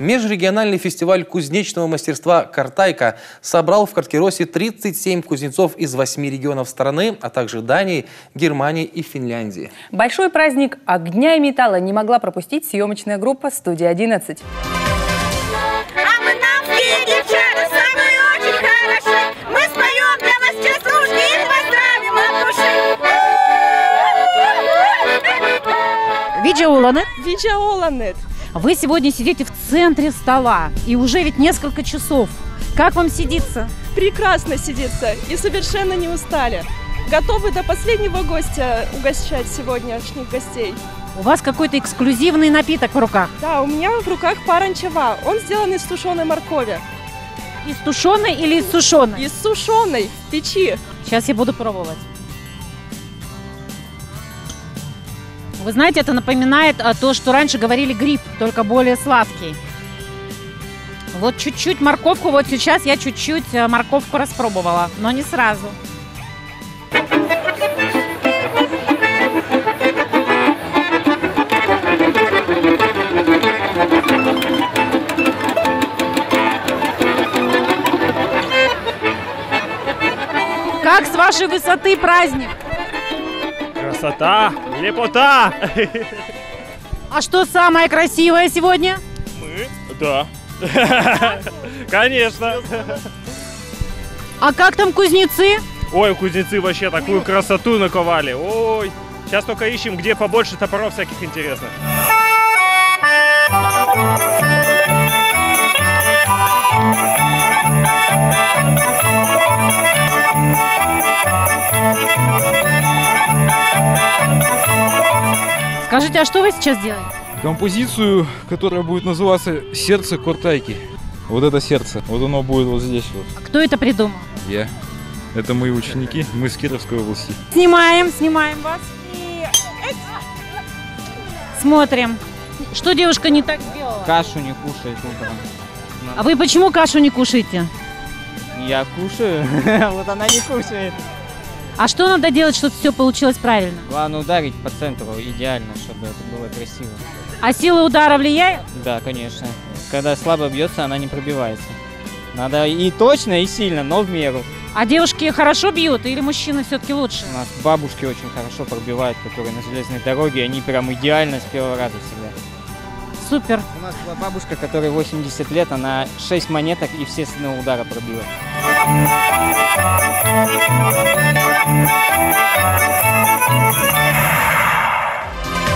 Межрегиональный фестиваль кузнечного мастерства «Картайка» собрал в Карткиросе 37 кузнецов из 8 регионов страны, а также Дании, Германии и Финляндии. Большой праздник огня и металла не могла пропустить съемочная группа «Студия 11». А мы навские девчата, самые очень хороши. Мы споем для вас частушки и поздравим от души. Видео Уланет. Вы сегодня сидите в центре стола и уже ведь несколько часов. Как вам сидится? Прекрасно сидится и совершенно не устали. Готовы до последнего гостя угощать сегодняшних гостей. У вас какой-то эксклюзивный напиток в руках. Да, у меня в руках паранчева. Он сделан из сушеной моркови. Из тушеной или из сушеной? Из сушеной в печи. Сейчас я буду пробовать. Вы знаете, это напоминает а, то, что раньше говорили гриб, только более сладкий. Вот чуть-чуть морковку, вот сейчас я чуть-чуть а, морковку распробовала, но не сразу. Как с вашей высоты праздник? Красота, лепота. А что самое красивое сегодня? Мы? Да. Конечно. А как там кузнецы? Ой, кузнецы вообще такую красоту наковали. Ой. Сейчас только ищем, где побольше топоров всяких интересных. Скажите, а что вы сейчас делаете? композицию, которая будет называться «Сердце Кортайки». Вот это сердце, вот оно будет вот здесь вот. А Кто это придумал? Я. Это мои ученики, мы с Кировской области. Снимаем, снимаем вас. И... Смотрим. Что девушка не так сделала? Кашу не кушает утром. А вы почему кашу не кушаете? Я кушаю, вот она не кушает. А что надо делать, чтобы все получилось правильно? Главное ударить по центру идеально, чтобы это было красиво. А сила удара влияет? Да, конечно. Когда слабо бьется, она не пробивается. Надо и точно, и сильно, но в меру. А девушки хорошо бьют или мужчины все-таки лучше? У нас бабушки очень хорошо пробивают, которые на железной дороге, они прям идеально с первого раза всегда. Супер. У нас была бабушка, которой 80 лет, она 6 монеток и все с одного удара пробила.